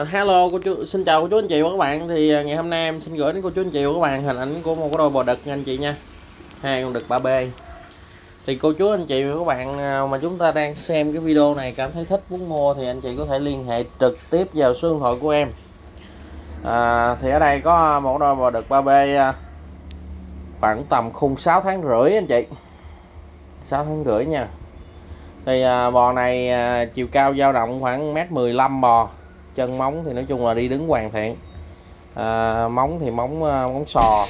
À, hello cô chú, xin chào cô chú anh chị và các bạn. Thì à, ngày hôm nay em xin gửi đến cô chú anh chị và các bạn hình ảnh của một cái đôi bò đực nha anh chị nha. Hai con đực 3B thì cô chú anh chị và các bạn à, mà chúng ta đang xem cái video này cảm thấy thích muốn mua thì anh chị có thể liên hệ trực tiếp vào số điện thoại của em. À, thì ở đây có một đôi bò đực 3B khoảng tầm khung 6 tháng rưỡi anh chị. 6 tháng rưỡi nha. Thì à, bò này à, chiều cao dao động khoảng mét 15 bò chân móng thì nói chung là đi đứng hoàn thiện. À, móng thì móng à, móng sò.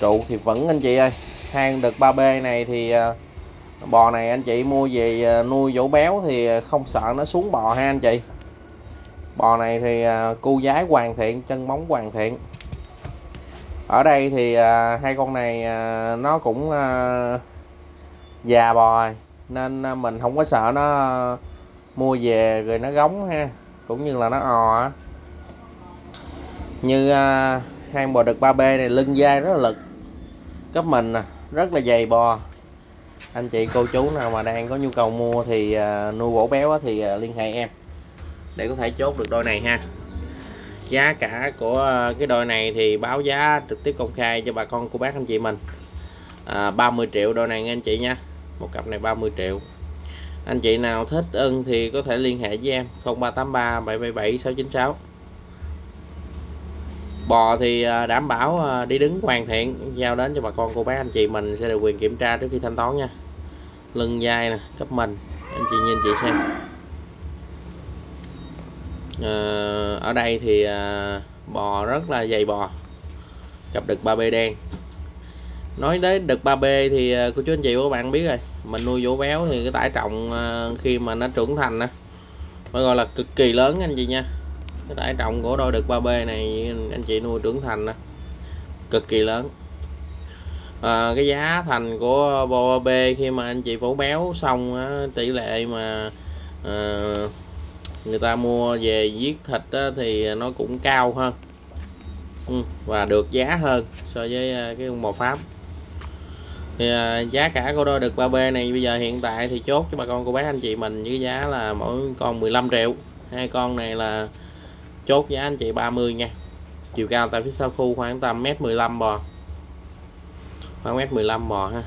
Trụ thì vẫn anh chị ơi. Hang đực 3B này thì à, bò này anh chị mua về à, nuôi dỗ béo thì không sợ nó xuống bò ha anh chị. Bò này thì cu giái hoàn thiện chân móng hoàn thiện. Ở đây thì hai con này nó cũng già bò rồi nên mình không có sợ nó mua về rồi nó gống ha cũng như là nó ò á. Như à, uh, hai bò đực 3B này lưng dai rất là lực. Cấp mình nè rất là dày bò. Anh chị cô chú nào mà đang có nhu cầu mua thì uh, nuôi bổ béo á, thì uh, liên hệ em để có thể chốt được đôi này ha. Giá cả của cái đôi này thì báo giá trực tiếp công khai cho bà con cô bác anh chị mình. À, 30 triệu đôi này nha anh chị nha. Một cặp này 30 triệu anh chị nào thích ưng thì có thể liên hệ với em. 0383 777 696 bò thì à, đảm bảo à, đi đứng hoàn thiện giao đến cho bà con cô bác anh chị mình sẽ được quyền kiểm tra trước khi thanh toán nha. Lưng dai nè cấp mình. Anh chị nhìn chị xem. À, ở đây thì à, bò rất là dày bò. Cặp đực 3B đen. Nói đến đực 3B thì à, cô chú anh chị và các bạn biết rồi mình nuôi vỗ béo thì cái tải trọng à, khi mà nó trưởng thành á mới gọi là cực kỳ lớn anh chị nha. Cái tải trọng của đôi đực 3B này anh chị nuôi trưởng thành á cực kỳ lớn. À, cái giá thành của bò 3B khi mà anh chị phổ béo xong á, tỷ lệ mà à, người ta mua về giết thịt á, thì nó cũng cao hơn. Ừ, và được giá hơn so với à, cái con bò pháp thì à, giá cả của đôi đực 3B này bây giờ hiện tại thì chốt cho bà con cô bác anh chị mình với giá là mỗi con 15 triệu. Hai con này là chốt giá anh chị 30 nha. Chiều cao tại phía sau khu khoảng tầm mét 15 bò. Khoảng mét 15 bò ha.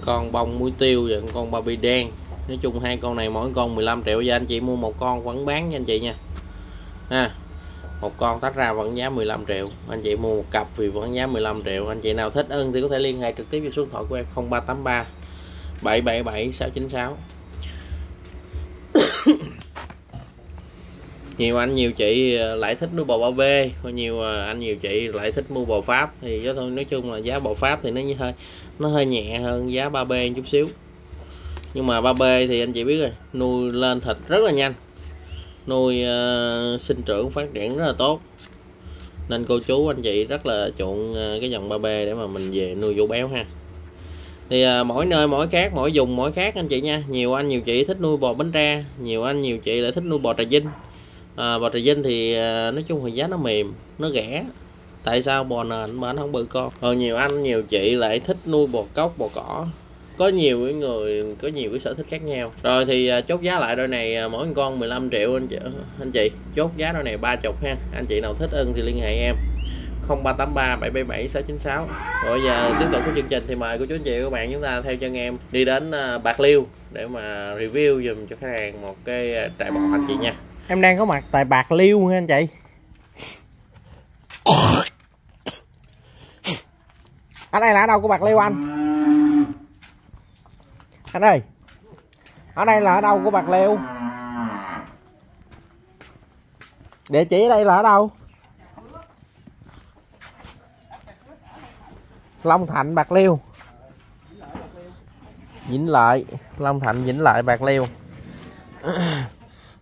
Con bông muối tiêu và con ba đen. Nói chung hai con này mỗi con 15 triệu. Và anh chị mua một con vẫn bán nha anh chị nha. Ha một con tách ra vẫn giá 15 triệu. Anh chị mua một cặp thì vẫn giá 15 triệu. Anh chị nào thích ưng thì có thể liên hệ trực tiếp với số điện thoại của em 0383 777 696 nhiều anh nhiều chị ờ, lại thích nuôi bò ba B nhiều ờ, anh nhiều chị lại thích mua bò Pháp. Thì giá thôi, nói chung là giá bò Pháp thì nó như hơi, nó hơi nhẹ hơn giá 3B chút xíu. Nhưng mà 3B thì anh chị biết rồi, nuôi lên thịt rất là nhanh nuôi uh, sinh trưởng phát triển rất là tốt. Nên cô chú anh chị rất là chuộng uh, cái dòng 3B để mà mình về nuôi vô béo ha. Thì uh, mỗi nơi mỗi khác mỗi dùng mỗi khác anh chị nha. Nhiều anh nhiều chị thích nuôi bò bánh tre nhiều anh nhiều chị lại thích nuôi bò trà vinh. À, bò trà vinh thì uh, nói chung thì giá nó mềm nó rẻ. Tại sao bò nền mà nó không bự con? Rồi nhiều anh nhiều chị lại thích nuôi bò cốc bò cỏ có nhiều cái người, có nhiều cái sở thích khác nhau. Rồi thì à, chốt giá lại đôi này à, mỗi con 15 triệu anh chị anh chị. Chốt giá đôi này ba chục ha. Anh chị nào thích ưng thì liên hệ em. 0383 777 696 rồi giờ tiếp tục cái chương trình thì mời cô chú anh chị các bạn chúng ta theo chân em đi đến à, Bạc Liêu để mà review dùm cho khách hàng một cái trại bò anh chị nha. Em đang có mặt tại Bạc Liêu ha anh chị. Ở đây là ở đâu của Bạc Liêu anh? Anh ơi ở đây là ở đâu của bạc liêu? Địa chỉ ở đây là ở đâu? Long thạnh, bạc liêu. Vĩnh lợi. Long thạnh, vĩnh lợi, bạc liêu.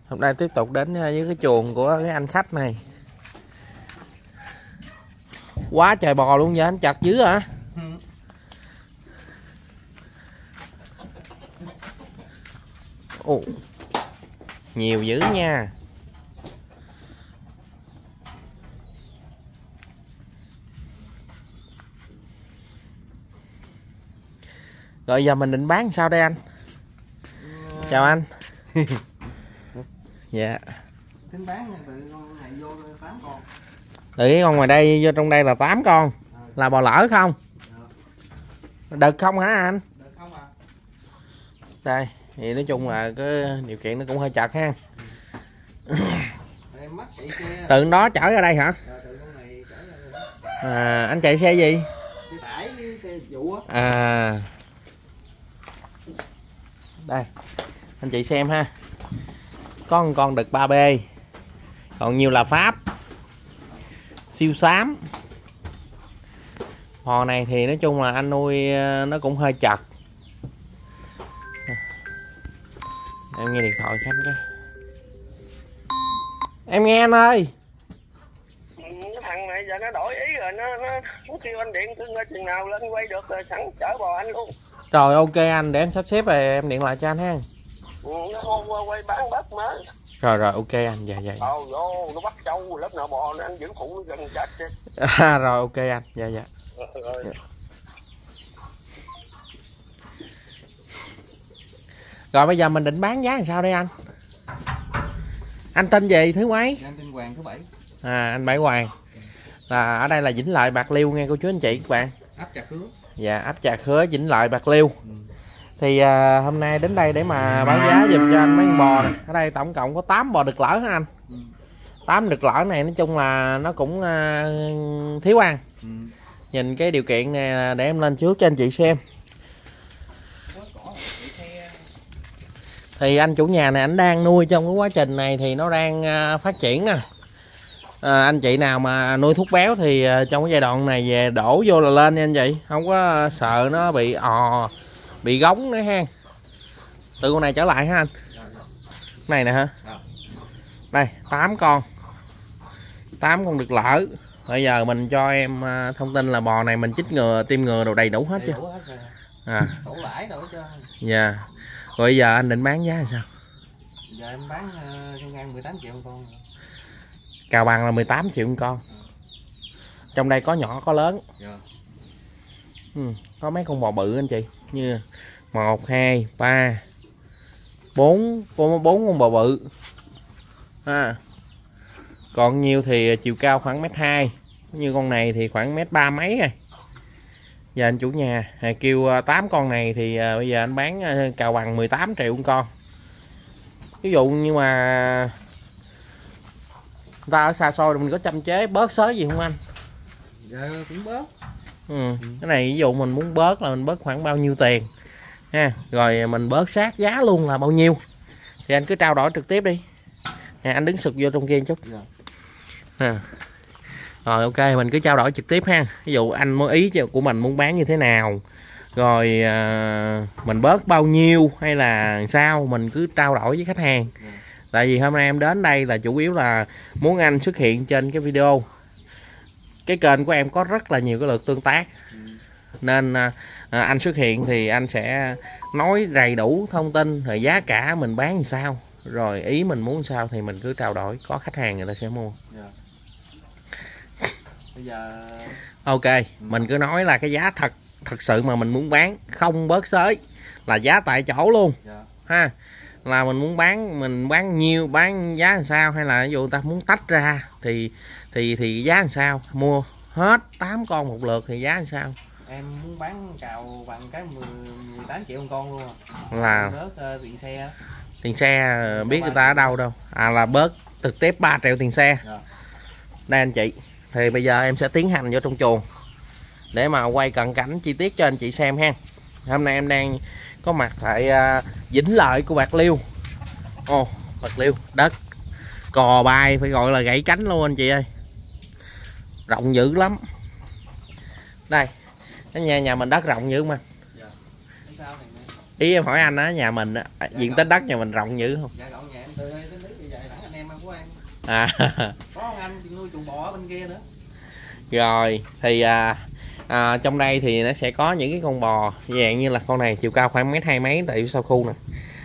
Hôm nay tiếp tục đến ờ, với cái chuồng của cái anh khách này. Quá trời bò luôn vậy anh chặt dữ hả? Ồ, nhiều dữ nha. Rồi giờ mình định bán sao đây anh? Chào anh. Dạ. Tính bán từ con này vô tám con. Từ cái con ngoài đây vô trong đây là 8 con. Là bò lỡ không? Đực không hả anh? Được không à. Đây thì nói chung là cái điều kiện nó cũng hơi chật ha. Từ đó chở ra đây hả? À, anh chạy xe gì? Xe tải xe vụ á à. Đây anh chị xem ha. Có một con đực 3B còn nhiều là Pháp. Siêu xám. Hò này thì nói chung là anh nuôi ờ, nó cũng hơi chật. Em nghe điện thoại khánh cái em nghe anh ơi. Cái thằng này giờ nó đổi ý rồi nó nó, nó kêu anh điện cứ nghe chừng nào lên quay được rồi sẵn chở bò anh luôn. Rồi ok anh để em sắp xếp rồi em điện lại cho anh ha. Ừ, nó hôm qua quay bán đất mới rồi rồi ok anh dạ dạ. Ồ vô nó bắt trâu lớp nào bò nó anh giữ phụ nó gần chết à, rồi ok anh dạ dạ. Rồi Rồi bây giờ mình định bán giá làm sao đây anh? Anh tên gì thứ mấy? em tên Hoàng thứ bảy À anh Bảy Hoàng. Là ở đây là Vĩnh Lợi Bạc Liêu nghe cô chú anh chị các bạn. áp chặt hướng Dạ ấp trà khứa Vĩnh Lợi Bạc Liêu. Thì à, hôm nay đến đây để mà báo giá giùm cho anh mấy con bò này. Ở đây tổng cộng có 8 bò đực lỡ hả anh? Ừ. 8 đực lỡ này nói chung là nó cũng à, thiếu ăn. ừ. Nhìn cái điều kiện này để em lên trước cho anh chị xem. có cỏ chạy xe thì anh chủ nhà này anh đang nuôi trong cái quá trình này thì nó đang à, phát triển nè. À, anh chị nào mà nuôi thuốc béo thì à, trong cái giai đoạn này về đổ vô là lên nha anh chị. Không có sợ nó bị ò bị gống nữa ha. Từ con này trở lại ha anh. Dạ, dạ. này nè hả? Dạ. đây 8 con. 8 con được lỡ. Bây giờ mình cho em à, thông tin là bò này mình chích ngừa tiêm ngừa đồ đầy đủ hết chưa à. Lãi rồi bây giờ anh định bán giá là sao? Giờ em bán uh, trong ngang 18 triệu con. Cào bằng là 18 triệu con. Trong đây có nhỏ có lớn. Dạ. Ừ, có mấy con bò bự anh chị. Như một hai ba bốn con bốn con bò bự. À. còn nhiều thì chiều cao khoảng mét hai. Như con này thì khoảng mét ba mấy rồi giờ anh chủ nhà. À, kêu à, 8 con này thì à, bây giờ anh bán à, cào bằng 18 triệu một con. Ví dụ như mà người ta ở xa xôi mình có chăm chế bớt xới gì không anh? Giờ cũng bớt. Ừ. cái này ví dụ mình muốn bớt là mình bớt khoảng bao nhiêu tiền ha? Rồi mình bớt sát giá luôn là bao nhiêu? Thì anh cứ trao đổi trực tiếp đi. Nè anh đứng sụp vô trong kia chút. Dạ. à rồi ok mình cứ trao đổi trực tiếp ha. Ví dụ anh muốn ý của mình muốn bán như thế nào. Rồi à, mình bớt bao nhiêu hay là sao mình cứ trao đổi với khách hàng. Tại vì hôm nay em đến đây là chủ yếu là muốn anh xuất hiện trên cái video. Cái kênh của em có rất là nhiều cái lượt tương tác. Nên à, à anh xuất hiện thì anh sẽ nói đầy đủ thông tin rồi giá cả mình bán làm sao. Rồi ý mình muốn sao thì mình cứ trao đổi. Có khách hàng người ta sẽ mua bây giờ ok mình cứ nói là cái giá thật thật sự mà mình muốn bán không bớt xới là giá tại chỗ luôn. Dạ. Ha là mình muốn bán mình bán nhiêu bán giá làm sao hay là ví dụ người ta muốn tách ra thì thì thì giá làm sao? Mua hết 8 con một lượt thì giá làm sao? Em muốn bán cào bằng cái 10, 18 triệu một con luôn à. là bớt ờ, tiền xe tiền xe ờ, biết người ta ở đâu đâu. À là bớt trực tiếp 3 triệu tiền xe. Dạ. đây anh chị thì bây giờ em sẽ tiến hành vô trong chuồng. Để mà quay cận cảnh chi tiết cho anh chị xem ha. Hôm nay em đang có mặt tại à, Vĩnh Lợi của Bạc Liêu. Ồ Bạc Liêu đất. Cò bay phải gọi là gãy cánh luôn anh chị ơi. Rộng dữ lắm. Đây cái nhà nhà mình đất rộng dữ mà Dạ. Ý em hỏi anh á nhà mình á, diện tích đất nhà mình rộng dữ không? Dạ à. Có ông anh nuôi chuồng bò ở bên kia nữa. Rồi thì à, à, trong đây thì nó sẽ có những cái con bò dạng như là con này chiều cao khoảng mét hai mấy tại sau khu nè.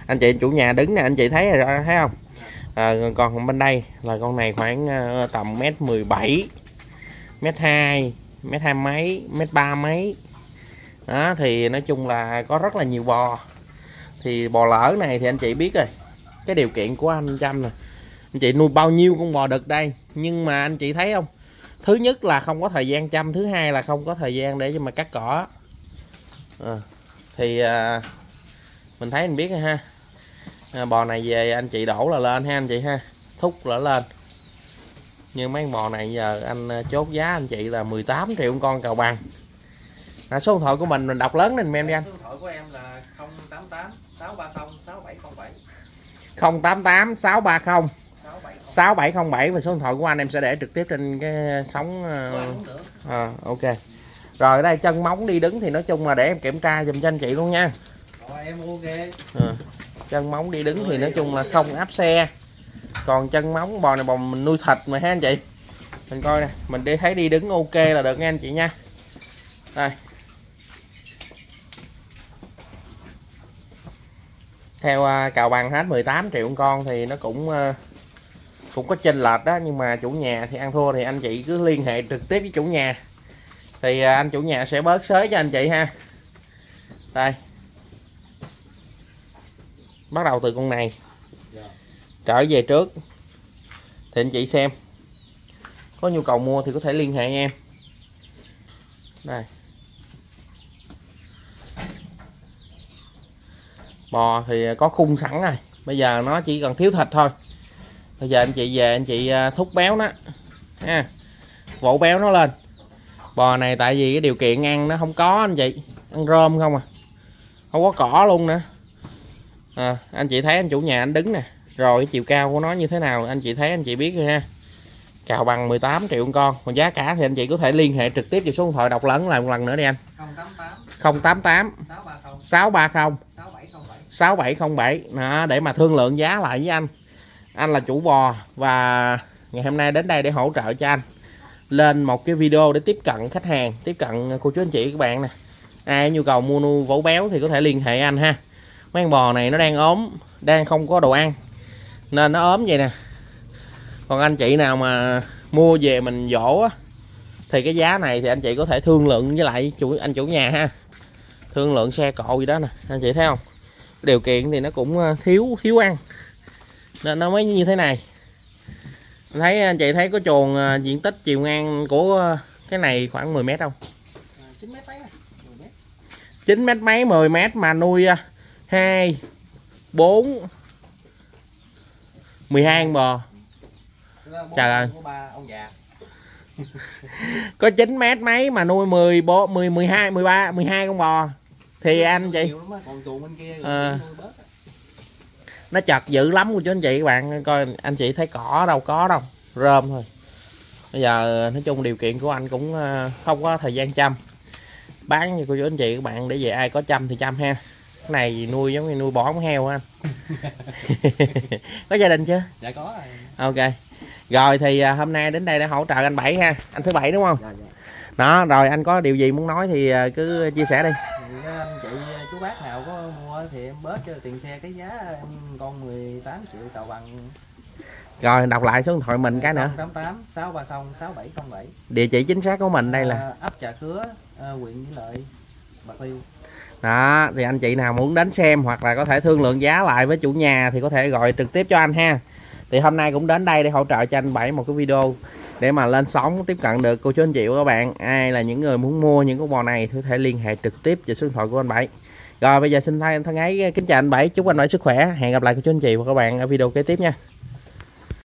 Anh chị chủ nhà đứng nè anh chị thấy rồi thấy không? À, còn bên đây là con này khoảng à, tầm mét 17 mét hai mét hai mấy mét ba mấy. Đó thì nói chung là có rất là nhiều bò. Thì bò lỡ này thì anh chị biết rồi cái điều kiện của anh chăm nè anh chị nuôi bao nhiêu con bò đực đây? Nhưng mà anh chị thấy không? Thứ nhất là không có thời gian chăm thứ hai là không có thời gian để cho mà cắt cỏ. À, thì à, mình thấy mình biết rồi ha. À, bò này về anh chị đổ là lên ha anh chị ha. Thúc là lên. Nhưng mấy con bò này giờ anh à, chốt giá anh chị là 18 triệu con cào bằng. À, số điện thoại của mình mình đọc lớn lên em đi anh. Số điện thoại của em là 088 630 6707 088 630 6707 6707 và số điện thoại của anh em sẽ để trực tiếp trên cái sóng à, ok. Rồi ở đây chân móng đi đứng thì nói chung là để em kiểm tra dùm cho anh chị luôn nha. Rồi em ok. à, chân móng đi đứng thì nói chung là không áp xe. Còn chân móng bò này bò mình nuôi thịt mà ha anh chị? Mình coi nè mình đi thấy đi đứng ok là được nha anh chị nha. Đây. Theo cào bằng hết 18 triệu con thì nó cũng cũng có chênh lệch đó nhưng mà chủ nhà thì ăn thua thì anh chị cứ liên hệ trực tiếp với chủ nhà. Thì à, anh chủ nhà sẽ bớt xới cho anh chị ha. Đây. Bắt đầu từ con này. Dạ. trở về trước. Thì anh chị xem. Có nhu cầu mua thì có thể liên hệ em. Đây. Bò thì có khung sẵn rồi. Bây giờ nó chỉ cần thiếu thịt thôi bây giờ anh chị về anh chị à, thúc béo nó. Ha. Vỗ béo nó lên. Bò này tại vì cái điều kiện ăn nó không có anh chị. Ăn rơm không à. Không có cỏ luôn nữa. À, anh chị thấy anh chủ nhà anh đứng nè. Rồi cái chiều cao của nó như thế nào anh chị thấy anh chị biết rồi ha. Cào bằng 18 triệu con. Còn giá cả thì anh chị có thể liên hệ trực tiếp vào số điện thoại đọc lẫn lại một lần nữa đi anh. 088 088 630 630 6707 6707 đó, để mà thương lượng giá lại với anh anh là chủ bò và ngày hôm nay đến đây để hỗ trợ cho anh. Lên một cái video để tiếp cận khách hàng, tiếp cận cô chú anh chị, các bạn nè. Ai nhu cầu mua nuôi vỗ béo thì có thể liên hệ anh ha. Mấy con bò này nó đang ốm, đang không có đồ ăn, nên nó ốm vậy nè. Còn anh chị nào mà mua về mình dỗ á, thì cái giá này thì anh chị có thể thương lượng với lại chủ, anh chủ nhà ha. Thương lượng xe cộ gì đó nè, anh chị thấy không? Điều kiện thì nó cũng ờ, thiếu thiếu ăn nên nó mới như thế này. Thấy anh chị thấy có chuồng ờ, diện tích chiều ngang của cái này khoảng 10 mét không? 9 mét mấy này 10 mét. 9 mét mấy 10 mét mà nuôi ờ, 2 4 12 con bò. Trời ơi. có 9 mét mấy mà nuôi 10 bộ 10 12 13 12 con bò. Thì anh chị Nhiều lắm á, còn chuồng bên kia À. nó chật dữ lắm của chú anh chị các bạn coi anh chị thấy cỏ đâu có đâu rơm thôi. Bây giờ nói chung điều kiện của anh cũng ờ, không có thời gian chăm. Bán cho cô chú anh chị các bạn để về ai có chăm thì chăm ha. Cái này nuôi giống như nuôi bón heo á anh. Có gia đình chưa? Dạ có rồi. Ok. Rồi thì à, hôm nay đến đây để hỗ trợ anh bảy ha. Anh thứ bảy đúng không? Dạ dạ. Đó rồi anh có điều gì muốn nói thì à, cứ chia sẻ đi. Anh chị chú bác nào có mua thì em bớt cho tiền xe cái giá em con 18 triệu tàu bằng. Rồi đọc lại số điện thoại mình cái nữa. 88 630 6707 địa chỉ chính xác của mình đây là À, ấp Trà Khứa à, huyện Vĩnh Lợi Bạc Liêu. Đó thì anh chị nào muốn đến xem hoặc là có thể thương lượng giá lại với chủ nhà thì có thể gọi trực tiếp cho anh ha. Thì hôm nay cũng đến đây để hỗ trợ cho anh bảy một cái video để mà lên sóng tiếp cận được cô chú anh chị và các bạn. Ai là những người muốn mua những con bò này thì có thể liên hệ trực tiếp về số điện thoại của anh bảy rồi, bây giờ xin thay thân ấy ờ, kính chào anh bảy, chúc anh bảy sức khỏe. Hẹn gặp lại cô chú anh chị và các bạn ở video kế tiếp nha.